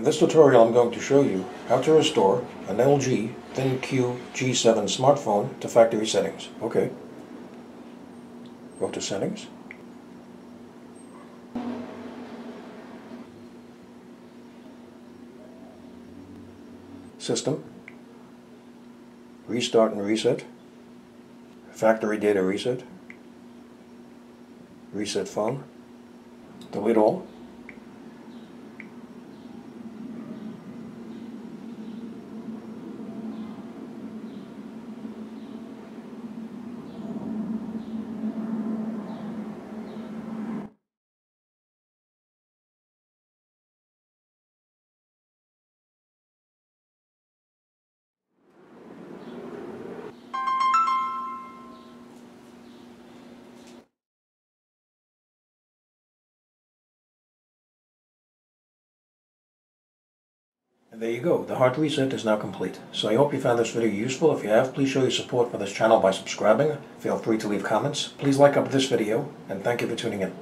In this tutorial I'm going to show you how to restore an LG ThinQ G7 smartphone to factory settings. Okay. Go to settings. System. Restart and reset. Factory data reset. Reset phone. Delete all. There you go, the hard reset is now complete. So I hope you found this video useful. If you have, please show your support for this channel by subscribing. Feel free to leave comments. Please like up this video, and thank you for tuning in.